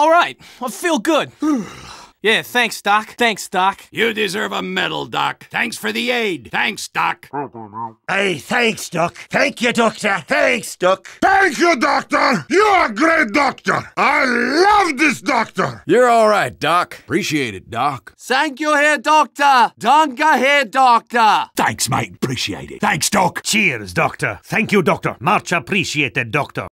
All right, I feel good. yeah, thanks, Doc. Thanks, Doc. You deserve a medal, Doc. Thanks for the aid. Thanks, Doc. Hey, thanks, Doc. Thank you, Doctor. Thanks, Doc. Thank you, Doctor! You're a great doctor! I love this doctor! You're all right, Doc. Appreciate it, Doc. Thank you, Herr Doctor. Danke, Herr Doctor. Thanks, mate. Appreciate it. Thanks, Doc. Cheers, Doctor. Thank you, Doctor. Much appreciated, Doctor.